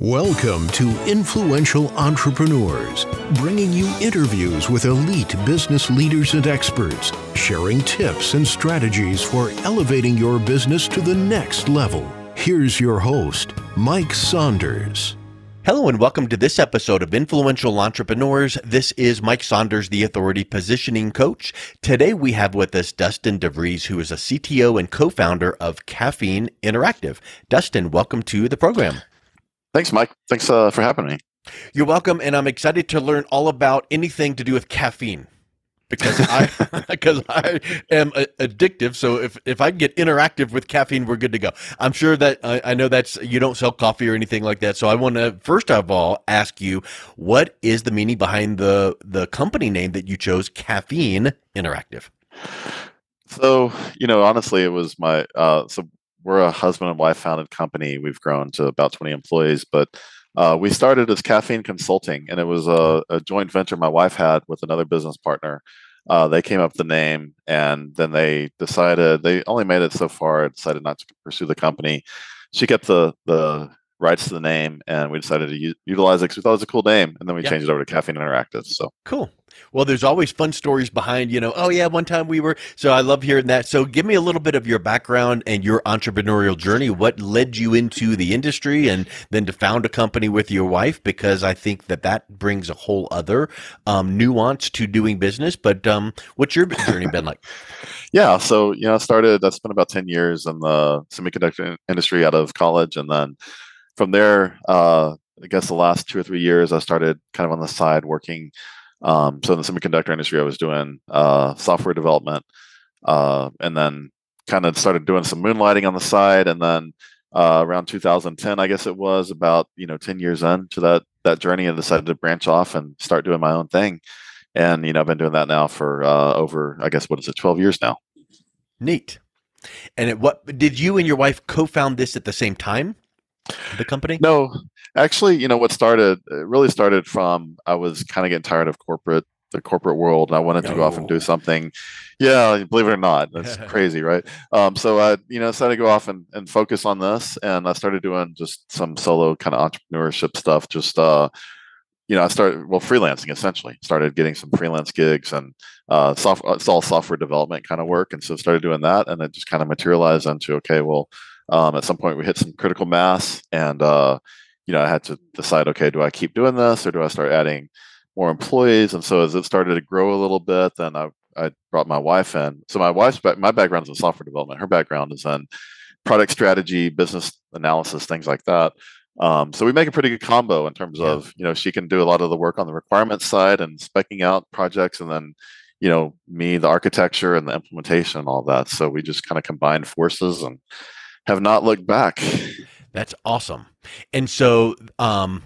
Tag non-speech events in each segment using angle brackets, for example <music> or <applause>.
Welcome to Influential Entrepreneurs, bringing you interviews with elite business leaders and experts, sharing tips and strategies for elevating your business to the next level. Here's your host, Mike Saunders. Hello and welcome to this episode of Influential Entrepreneurs. This is Mike Saunders, the Authority Positioning Coach. Today we have with us Dustin DeVries, who is a CTO and co-founder of Caffeine Interactive. Dustin, welcome to the program. Thanks, Mike. Thanks uh, for having me. You're welcome, and I'm excited to learn all about anything to do with caffeine because I <laughs> <laughs> because I am addictive. So if if I get interactive with caffeine, we're good to go. I'm sure that I, I know that's you don't sell coffee or anything like that. So I want to first of all ask you what is the meaning behind the the company name that you chose, Caffeine Interactive. So you know, honestly, it was my uh, so we're a husband and wife founded company. We've grown to about 20 employees, but uh, we started as caffeine consulting, and it was a, a, joint venture my wife had with another business partner. Uh, they came up with the name, and then they decided they only made it so far. Decided not to pursue the company. She kept the the rights to the name, and we decided to u- utilize it because we thought it was a cool name, and then we changed it over to Caffeine Interactive. So cool. Well, there's always fun stories behind, you know, oh yeah, one time we were. So I love hearing that. So give me a little bit of your background and your entrepreneurial journey. What led you into the industry and then to found a company with your wife? Because I think that that brings a whole other um, nuance to doing business. But um, what's your journey been like? <laughs> yeah. So, you know, I started, I spent about 10 years in the semiconductor industry out of college. And then from there, uh, I guess the last two or three years, I started kind of on the side working um, so in the semiconductor industry, I was doing uh, software development, uh, and then kind of started doing some moonlighting on the side. And then uh, around 2010, I guess it was about you know 10 years into that that journey, I decided to branch off and start doing my own thing. And you know, I've been doing that now for uh, over, I guess, what is it, 12 years now. Neat. And what did you and your wife co-found this at the same time? The company? No, actually, you know what started? It really started from I was kind of getting tired of corporate the corporate world and I wanted to oh. go off and do something. Yeah, believe it or not, that's <laughs> crazy, right? Um, so I, you know, decided to go off and, and focus on this, and I started doing just some solo kind of entrepreneurship stuff. Just, uh, you know, I started well freelancing essentially. Started getting some freelance gigs and uh, software. It's all software development kind of work, and so started doing that, and it just kind of materialized into okay, well, um, at some point, we hit some critical mass, and uh, you know, I had to decide, okay, do I keep doing this or do I start adding more employees? And so as it started to grow a little bit, then I, I brought my wife in. So my wife's back, my background is in software development. Her background is in product strategy, business analysis, things like that. Um, so we make a pretty good combo in terms yeah. of you know she can do a lot of the work on the requirements side and specking out projects, and then you know me the architecture and the implementation and all that. So we just kind of combine forces and have not looked back. That's awesome. And so, um,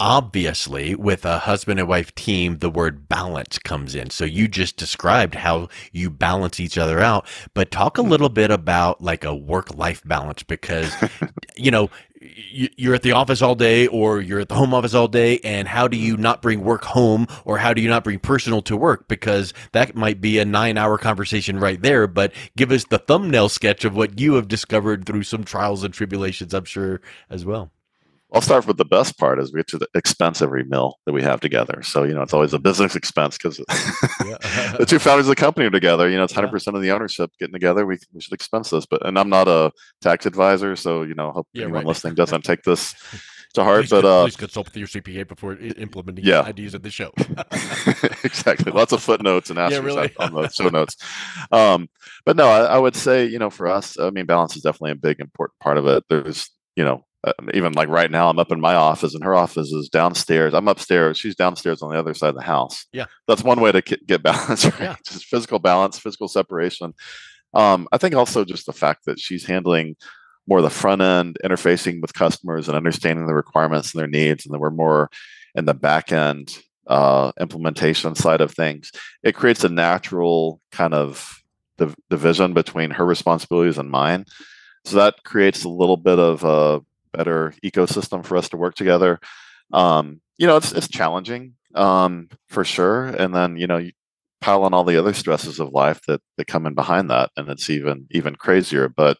obviously with a husband and wife team the word balance comes in so you just described how you balance each other out but talk a little bit about like a work life balance because <laughs> you know you're at the office all day or you're at the home office all day and how do you not bring work home or how do you not bring personal to work? Because that might be a nine hour conversation right there but give us the thumbnail sketch of what you have discovered through some trials and tribulations i'm sure as well I'll start with the best part is we get to the expense every meal that we have together. So, you know, it's always a business expense because <laughs> <laughs> the two founders of the company are together. You know, it's 100% yeah. of the ownership getting together. We, we should expense this. But, and I'm not a tax advisor. So, you know, hope yeah, anyone right. listening doesn't take this <laughs> to heart. Please, but uh, please consult with your CPA before implementing yeah. ideas of the show. exactly. Lots of footnotes and asterisks yeah, really. on the show notes. Um, but no, I, I would say, you know, for us, I mean, balance is definitely a big, important part of it. There's, you know, uh, even like right now, I'm up in my office, and her office is downstairs. I'm upstairs. She's downstairs on the other side of the house. Yeah, that's one way to get <laughs> balance. Right? Yeah, just physical balance, physical separation. Um, I think also just the fact that she's handling more of the front end interfacing with customers and understanding the requirements and their needs, and then we're more in the back end uh, implementation side of things. It creates a natural kind of div- division between her responsibilities and mine. So that creates a little bit of a better ecosystem for us to work together. Um, you know, it's it's challenging um, for sure, and then you know you pile on all the other stresses of life that that come in behind that, and it's even even crazier. But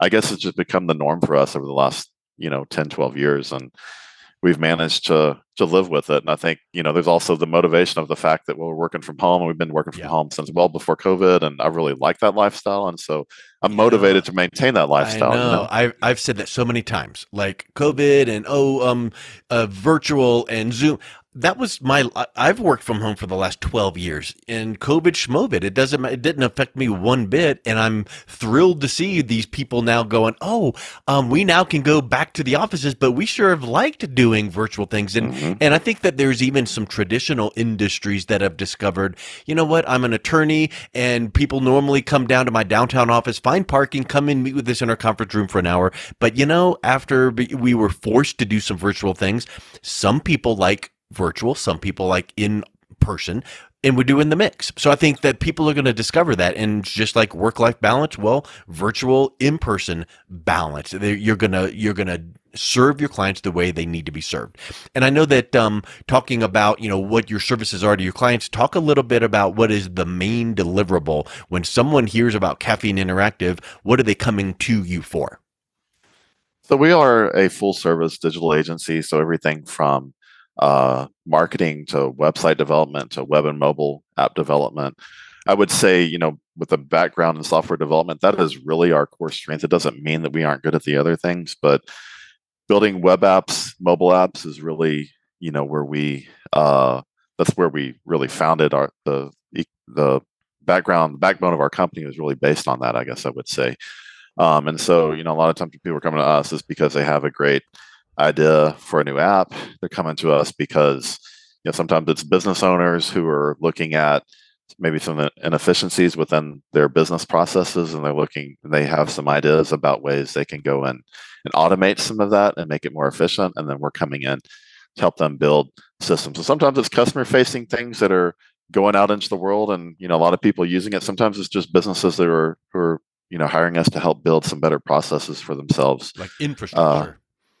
I guess it's just become the norm for us over the last you know 10 12 years and we've managed to to live with it and i think you know there's also the motivation of the fact that we're working from home and we've been working from yeah. home since well before covid and i really like that lifestyle and so i'm motivated to maintain that lifestyle I know. You know? I've, I've said that so many times like covid and oh um uh, virtual and zoom that was my i've worked from home for the last 12 years. And covid schmovid it doesn't it didn't affect me one bit and i'm thrilled to see these people now going oh um, we now can go back to the offices but we sure have liked doing virtual things. And mm-hmm. and i think that there's even some traditional industries that have discovered you know what? I'm an attorney and people normally come down to my downtown office find parking come and meet with us in our conference room for an hour. But you know after we were forced to do some virtual things some people like virtual, some people like in person, and we do in the mix. So I think that people are going to discover that, and just like work life balance, well, virtual, in person balance. You're gonna you're gonna serve your clients the way they need to be served. And I know that um, talking about you know what your services are to your clients, talk a little bit about what is the main deliverable when someone hears about Caffeine Interactive. What are they coming to you for? So we are a full service digital agency. So everything from uh, marketing to website development to web and mobile app development. I would say, you know, with a background in software development, that is really our core strength. It doesn't mean that we aren't good at the other things, but building web apps, mobile apps is really, you know, where we uh, that's where we really founded our the the background, backbone of our company was really based on that. I guess I would say. Um, and so, you know, a lot of times people are coming to us is because they have a great idea for a new app. They're coming to us because you know sometimes it's business owners who are looking at maybe some inefficiencies within their business processes and they're looking they have some ideas about ways they can go in and automate some of that and make it more efficient. And then we're coming in to help them build systems. So sometimes it's customer facing things that are going out into the world and you know a lot of people using it. Sometimes it's just businesses that are who are you know hiring us to help build some better processes for themselves. Like infrastructure. Uh,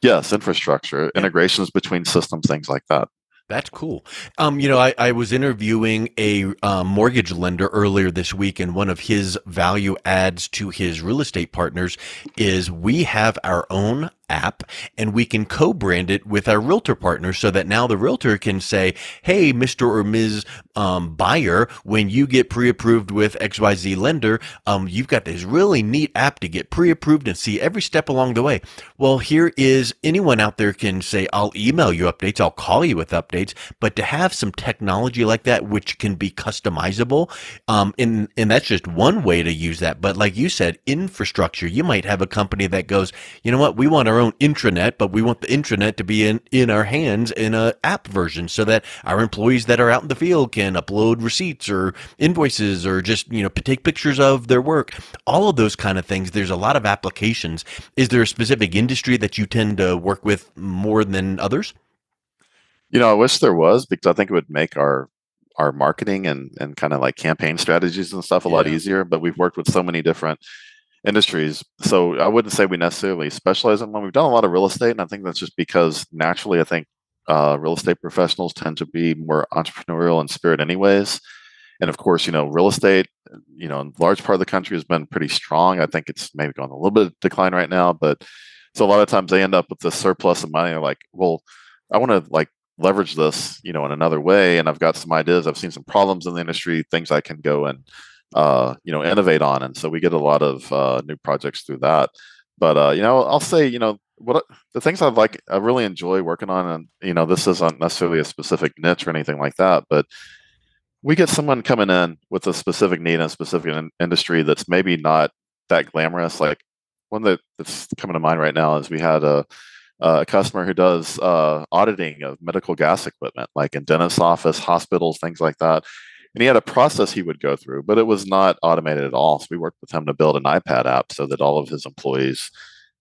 Yes, infrastructure, yeah. integrations between systems, things like that. That's cool. Um, you know, I, I was interviewing a uh, mortgage lender earlier this week, and one of his value adds to his real estate partners is we have our own app and we can co-brand it with our realtor partner so that now the realtor can say, Hey, Mr. or Ms. Um, buyer, when you get pre-approved with XYZ lender, um, you've got this really neat app to get pre-approved and see every step along the way. Well, here is anyone out there can say, I'll email you updates. I'll call you with updates, but to have some technology like that, which can be customizable, um, and, and that's just one way to use that. But like you said, infrastructure, you might have a company that goes, you know what, we want our own intranet, but we want the intranet to be in, in our hands in a app version so that our employees that are out in the field can upload receipts or invoices or just, you know, take pictures of their work. All of those kind of things. There's a lot of applications. Is there a specific industry that you tend to work with more than others? You know, I wish there was because I think it would make our our marketing and and kind of like campaign strategies and stuff a yeah. lot easier. But we've worked with so many different industries. So I wouldn't say we necessarily specialize in one. We've done a lot of real estate, and I think that's just because naturally, I think uh, real estate professionals tend to be more entrepreneurial in spirit, anyways. And of course, you know, real estate, you know, in large part of the country has been pretty strong. I think it's maybe gone a little bit of decline right now, but so a lot of times they end up with this surplus of money. Like, well, I want to like leverage this, you know, in another way, and I've got some ideas. I've seen some problems in the industry, things I can go and uh, you know innovate on and so we get a lot of uh, new projects through that. But uh, you know i'll say you know what the things i like i really enjoy working on and you know this isn't necessarily a specific niche or anything like that but we get someone coming in with a specific need in a specific in- industry that's maybe not that glamorous. Like one that, that's coming to mind right now is we had a a customer who does uh, auditing of medical gas equipment, like in dentist office, hospitals, things like that and he had a process he would go through, but it was not automated at all. So we worked with him to build an iPad app so that all of his employees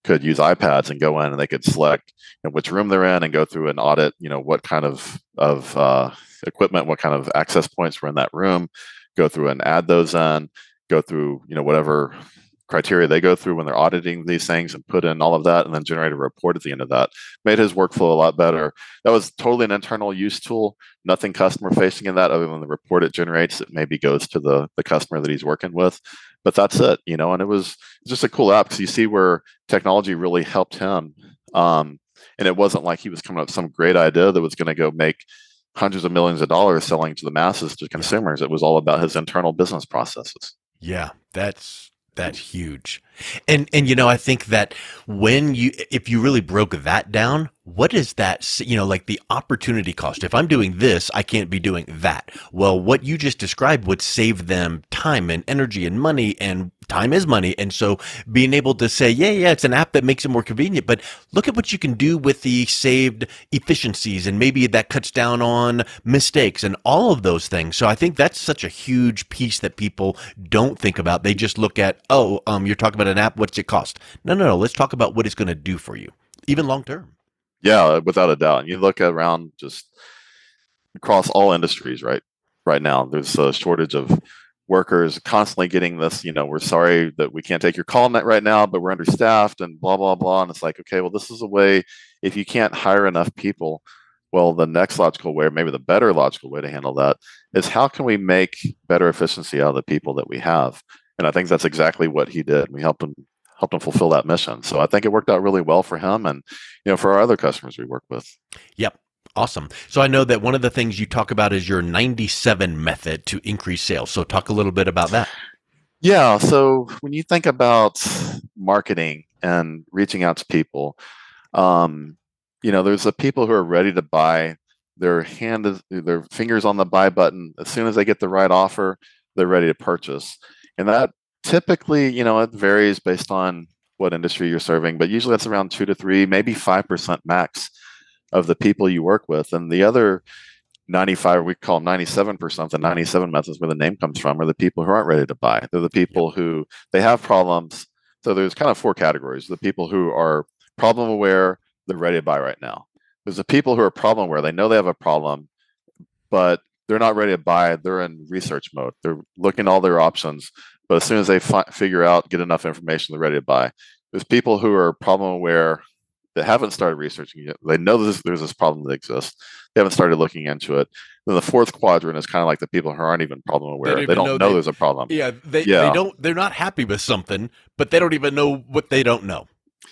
could use iPads and go in and they could select which room they're in and go through and audit, you know, what kind of of uh, equipment, what kind of access points were in that room, go through and add those in, go through, you know, whatever criteria they go through when they're auditing these things and put in all of that and then generate a report at the end of that made his workflow a lot better that was totally an internal use tool nothing customer facing in that other than the report it generates it maybe goes to the the customer that he's working with but that's it you know and it was just a cool app because you see where technology really helped him Um, and it wasn't like he was coming up with some great idea that was going to go make hundreds of millions of dollars selling to the masses to consumers. It was all about his internal business processes. Yeah, that's that's huge. And and you know, I think that when you if you really broke that down, what is that, you know, like the opportunity cost? If I'm doing this, I can't be doing that. Well, what you just described would save them time and energy and money and time is money. And so being able to say, yeah, yeah, it's an app that makes it more convenient, but look at what you can do with the saved efficiencies and maybe that cuts down on mistakes and all of those things. So I think that's such a huge piece that people don't think about. They just look at, oh, um, you're talking about an app. What's it cost? No, no, no. Let's talk about what it's going to do for you, even long term. Yeah, uh, without a doubt. And you look around just across all industries, right? Right now, there's a shortage of workers constantly getting this, you know, we're sorry that we can't take your call net right now, but we're understaffed and blah, blah, blah. And it's like, okay, well, this is a way, if you can't hire enough people, well, the next logical way, or maybe the better logical way to handle that is how can we make better efficiency out of the people that we have? And I think that's exactly what he did. We helped him helped him fulfill that mission. So I think it worked out really well for him and you know for our other customers we work with. Yep. Awesome. So I know that one of the things you talk about is your 97 method to increase sales. So talk a little bit about that. Yeah. So when you think about marketing and reaching out to people, um, you know, there's the people who are ready to buy. Their hand is their fingers on the buy button. As soon as they get the right offer, they're ready to purchase. And that typically, you know, it varies based on what industry you're serving, but usually that's around two to three, maybe five percent max of the people you work with. And the other 95, we call them 97%, the 97 methods where the name comes from, are the people who aren't ready to buy. They're the people who they have problems. So there's kind of four categories. The people who are problem aware, they're ready to buy right now. There's the people who are problem aware, they know they have a problem, but they're not ready to buy. They're in research mode. They're looking at all their options, but as soon as they fi- figure out, get enough information, they're ready to buy. There's people who are problem aware that haven't started researching it. They know this, there's this problem that exists. They haven't started looking into it. Then the fourth quadrant is kind of like the people who aren't even problem aware. They don't, they don't know, know they, there's a problem. Yeah they, yeah. they don't. They're not happy with something, but they don't even know what they don't know.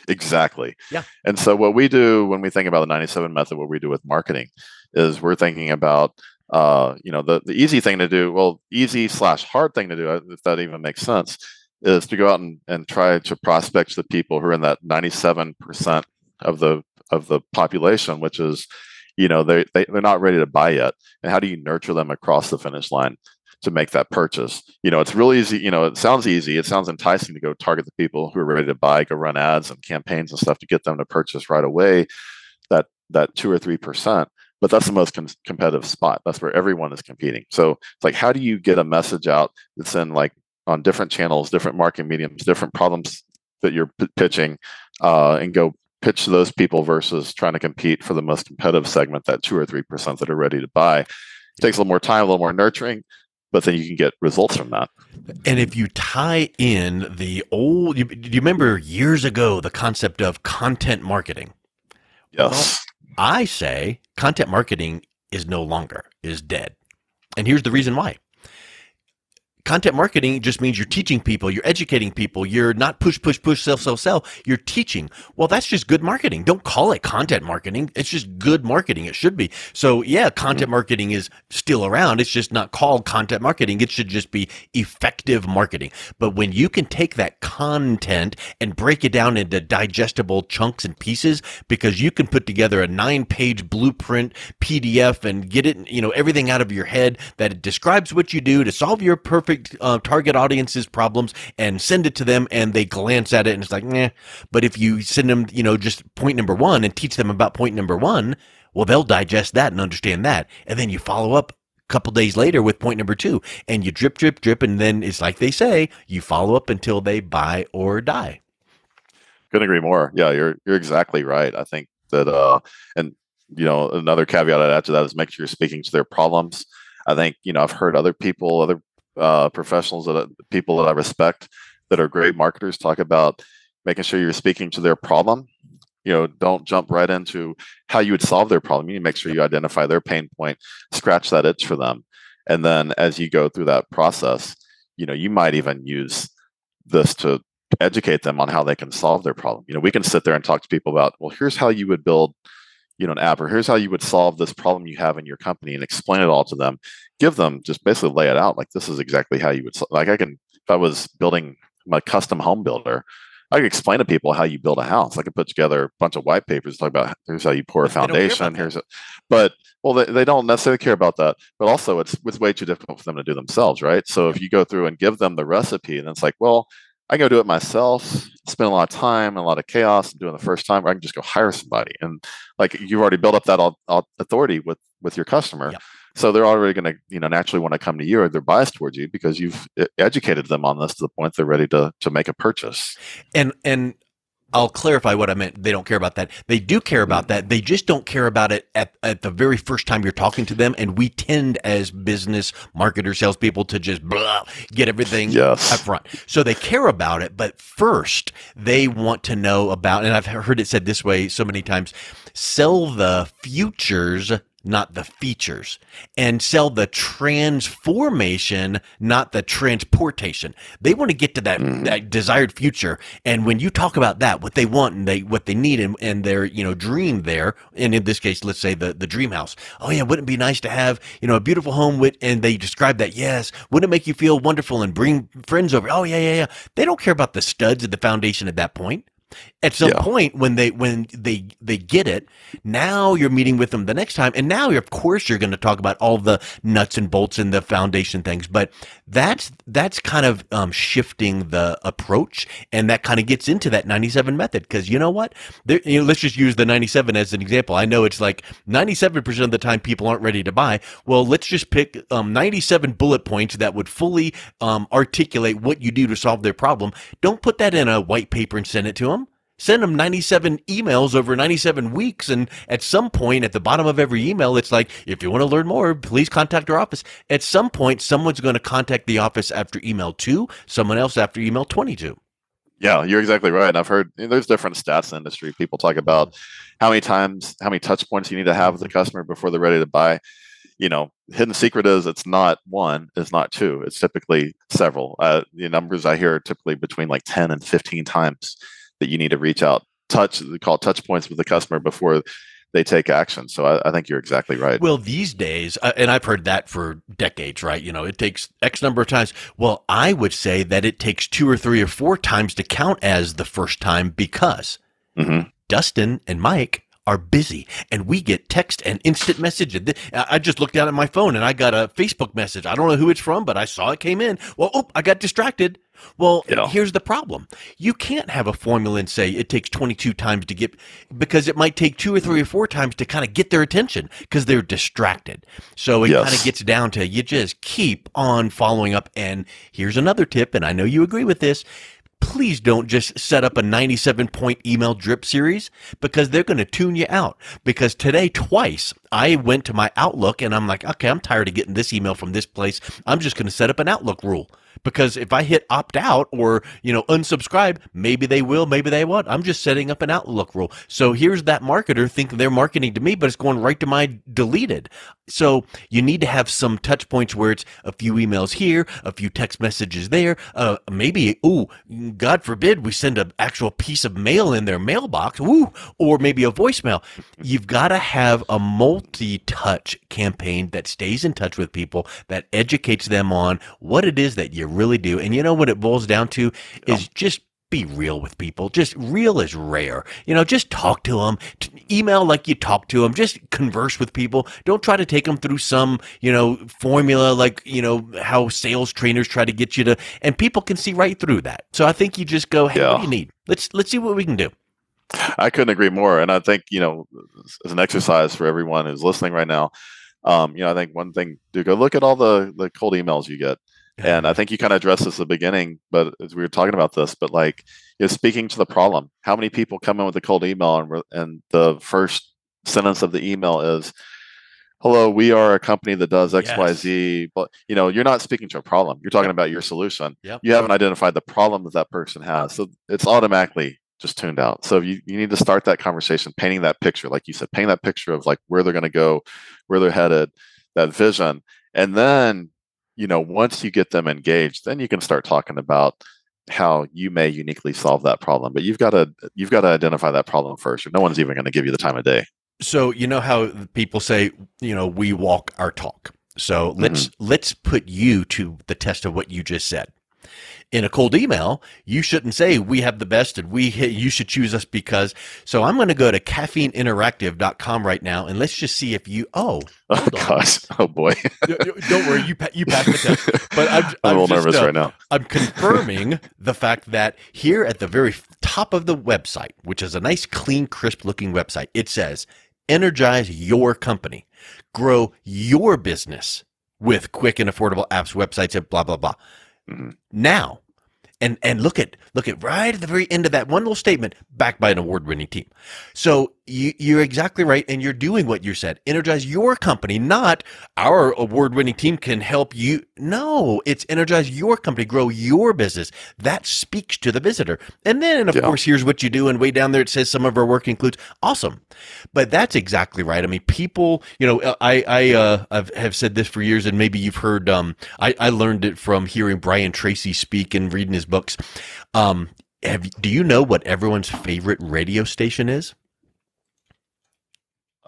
Exactly. Yeah. And so what we do when we think about the 97 method, what we do with marketing is we're thinking about uh, you know, the, the easy thing to do, well, easy slash hard thing to do, uh, if that even makes sense, is to go out and, and try to prospect the people who are in that 97% of the of the population, which is, you know, they, they they're not ready to buy yet. And how do you nurture them across the finish line to make that purchase? You know, it's really easy. You know, it sounds easy. It sounds enticing to go target the people who are ready to buy, go run ads and campaigns and stuff to get them to purchase right away. That that two or three percent but that's the most com- competitive spot. That's where everyone is competing. So it's like, how do you get a message out that's in like on different channels, different marketing mediums, different problems that you're p- pitching, uh, and go pitch to those people versus trying to compete for the most competitive segment, that two or three percent that are ready to buy. It takes a little more time, a little more nurturing, but then you can get results from that. And if you tie in the old, you, do you remember years ago the concept of content marketing? Yes. I say content marketing is no longer, is dead. And here's the reason why content marketing just means you're teaching people, you're educating people, you're not push, push, push, sell, sell, sell. You're teaching. Well, that's just good marketing. Don't call it content marketing. It's just good marketing. It should be. So yeah, content mm-hmm. marketing is still around. It's just not called content marketing. It should just be effective marketing. But when you can take that content and break it down into digestible chunks and pieces, because you can put together a nine page blueprint PDF and get it, you know, everything out of your head that it describes what you do to solve your perfect uh, target audience's problems and send it to them and they glance at it and it's like, nah. But if you send them, you know, just point number one and teach them about point number one, well, they'll digest that and understand that. And then you follow up a couple days later with point number two and you drip, drip, drip. And then it's like they say, you follow up until they buy or die. Couldn't agree more. Yeah, you're, you're exactly right. I think that, uh, and, you know, another caveat I'd add to that is make sure you're speaking to their problems. I think, you know, I've heard other people, other uh, professionals that people that I respect that are great marketers talk about making sure you're speaking to their problem. You know, don't jump right into how you would solve their problem. You need to make sure you identify their pain point, scratch that itch for them, and then as you go through that process, you know, you might even use this to educate them on how they can solve their problem. You know, we can sit there and talk to people about, well, here's how you would build, you know, an app, or here's how you would solve this problem you have in your company, and explain it all to them. Give them just basically lay it out like this is exactly how you would like. I can if I was building my custom home builder, I could explain to people how you build a house. I could put together a bunch of white papers talk about here's how you pour a foundation. Here's a, but well, they, they don't necessarily care about that. But also, it's it's way too difficult for them to do themselves, right? So if you go through and give them the recipe, and it's like, well, I can go do it myself, spend a lot of time and a lot of chaos doing the first time, or I can just go hire somebody. And like you've already built up that authority with with your customer. Yep. So they're already going to, you know, naturally want to come to you or they're biased towards you because you've educated them on this to the point they're ready to to make a purchase. And and I'll clarify what I meant. They don't care about that. They do care about that. They just don't care about it at, at the very first time you're talking to them. And we tend as business marketers, salespeople to just blah, get everything yes. up front. So they care about it. But first, they want to know about, and I've heard it said this way so many times sell the futures not the features, and sell the transformation, not the transportation. They want to get to that, mm. that desired future. And when you talk about that, what they want and they what they need and, and their you know dream there, and in this case, let's say the the dream house. Oh yeah, wouldn't it be nice to have you know a beautiful home with? And they describe that. Yes, wouldn't it make you feel wonderful and bring friends over? Oh yeah, yeah, yeah. They don't care about the studs of the foundation at that point. At some yeah. point, when they when they they get it, now you're meeting with them the next time, and now of course you're going to talk about all the nuts and bolts and the foundation things. But that's that's kind of um, shifting the approach, and that kind of gets into that 97 method because you know what? There, you know, let's just use the 97 as an example. I know it's like 97 percent of the time people aren't ready to buy. Well, let's just pick um, 97 bullet points that would fully um, articulate what you do to solve their problem. Don't put that in a white paper and send it to them send them 97 emails over 97 weeks. And at some point, at the bottom of every email, it's like, if you want to learn more, please contact our office. At some point, someone's going to contact the office after email two, someone else after email 22. Yeah, you're exactly right. I've heard there's different stats in industry. People talk about how many times, how many touch points you need to have with the customer before they're ready to buy. You know, hidden secret is it's not one, it's not two, it's typically several. Uh, the numbers I hear are typically between like 10 and 15 times that you need to reach out, touch, call touch points with the customer before they take action. So I, I, think you're exactly right. Well, these days, uh, and I've heard that for decades, right? You know, it takes X number of times. Well, I would say that it takes two or three or four times to count as the first time because mm-hmm. Dustin and Mike are busy and we get text and instant message. I just looked down at my phone and I got a Facebook message. I don't know who it's from, but I saw it came in. Well, oh, I got distracted. Well, you know. here's the problem. You can't have a formula and say it takes 22 times to get, because it might take two or three or four times to kind of get their attention because they're distracted. So it yes. kind of gets down to you just keep on following up. And here's another tip, and I know you agree with this please don't just set up a 97 point email drip series because they're going to tune you out. Because today, twice, I went to my Outlook and I'm like, okay, I'm tired of getting this email from this place. I'm just going to set up an Outlook rule because if I hit opt out or, you know, unsubscribe, maybe they will, maybe they won't. I'm just setting up an Outlook rule. So here's that marketer thinking they're marketing to me, but it's going right to my deleted. So you need to have some touch points where it's a few emails here, a few text messages there, uh, maybe, ooh, God forbid we send an actual piece of mail in their mailbox, ooh, or maybe a voicemail. You've got to have a multi-touch campaign that stays in touch with people, that educates them on what it is that you really do. And you know what it boils down to is just be real with people. Just real is rare. You know, just talk to them. Email like you talk to them. Just converse with people. Don't try to take them through some, you know, formula like, you know, how sales trainers try to get you to, and people can see right through that. So I think you just go, hey, yeah. what do you need? Let's, let's see what we can do. I couldn't agree more. And I think, you know, as an exercise for everyone who's listening right now, um, you know, I think one thing to go look at all the, the cold emails you get and I think you kind of addressed this at the beginning, but as we were talking about this, but like, you know, speaking to the problem, how many people come in with a cold email and, and the first sentence of the email is, hello, we are a company that does X, yes. Y, Z. But you know, you're not speaking to a problem. You're talking yep. about your solution. Yep. You haven't identified the problem that that person has. So it's automatically just tuned out. So you, you need to start that conversation, painting that picture, like you said, painting that picture of like where they're going to go, where they're headed, that vision. And then you know, once you get them engaged, then you can start talking about how you may uniquely solve that problem. But you've got to you've got to identify that problem first, or no one's even going to give you the time of day. So you know how people say, you know, we walk our talk. So let's mm-hmm. let's put you to the test of what you just said in a cold email, you shouldn't say we have the best and we you should choose us because. So I'm going to go to caffeineinteractive.com right now and let's just see if you. Oh, oh gosh, oh boy. Don't worry, you you passed the test. But I'm, I'm, <laughs> I'm a little just, nervous uh, right now. I'm confirming the fact that here at the very top of the website, which is a nice, clean, crisp looking website, it says energize your company, grow your business with quick and affordable apps, websites, and blah blah blah. Mm-hmm. Now, and and look at look at right at the very end of that one little statement backed by an award-winning team so you, you're exactly right and you're doing what you said. Energize your company not our award-winning team can help you. No it's energize your company grow your business. That speaks to the visitor. And then of yeah. course here's what you do and way down there it says some of our work includes. Awesome. But that's exactly right. I mean people you know i i uh, I've, have said this for years and maybe you've heard um i i learned it from hearing brian tracy speak and reading his books. Um, have do you know what everyone's favorite radio station is?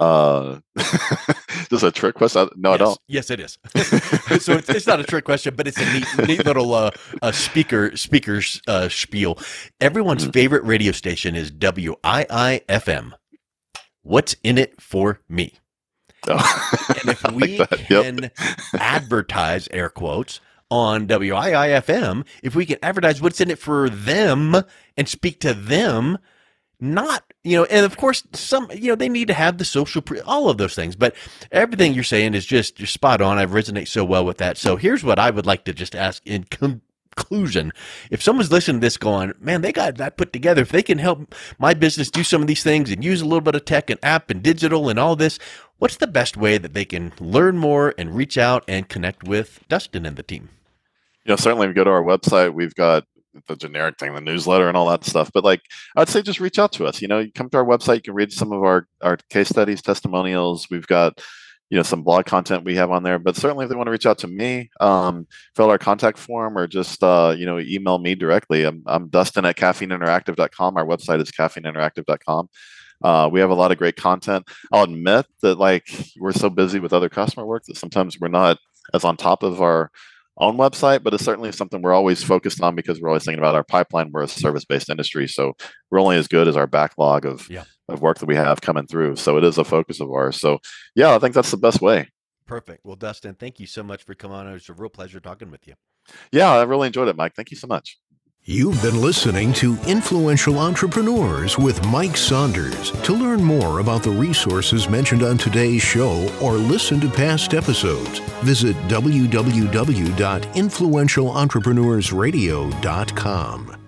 Uh, <laughs> this is a trick question. No, yes, I don't. Yes, it is. <laughs> <laughs> so it's, it's, not a trick question, but it's a neat, neat little uh, uh, speaker speakers uh, spiel. Everyone's mm-hmm. favorite radio station is WIIFM. What's in it for me? Oh, and if we like can advertise air quotes on WIIFM if we can advertise what's in it for them and speak to them not you know and of course some you know they need to have the social pre- all of those things but everything you're saying is just you're spot on. I resonate so well with that. So here's what i would like to just ask in conclusion. If someone's listening to this going man they got that put together. If they can help my business do some of these things and use a little bit of tech and app and digital and all this what's the best way that they can learn more and reach out and connect with dustin and the team? You know, certainly we go to our website, we've got the generic thing, the newsletter and all that stuff. But like I'd say just reach out to us. You know, you come to our website, you can read some of our, our case studies, testimonials. We've got, you know, some blog content we have on there. But certainly if they want to reach out to me, um, fill our contact form or just uh, you know, email me directly. I'm I'm Dustin at caffeineinteractive.com. Our website is caffeineinteractive.com. Uh, we have a lot of great content. I'll admit that like we're so busy with other customer work that sometimes we're not as on top of our own website, but it's certainly something we're always focused on because we're always thinking about our pipeline. We're a service based industry, so we're only as good as our backlog of yeah. of work that we have coming through. So it is a focus of ours. So yeah, I think that's the best way. Perfect. Well, Dustin, thank you so much for coming on. It was a real pleasure talking with you. Yeah, I really enjoyed it, Mike. Thank you so much. You've been listening to Influential Entrepreneurs with Mike Saunders. To learn more about the resources mentioned on today's show or listen to past episodes, visit www.influentialentrepreneurssradio.com.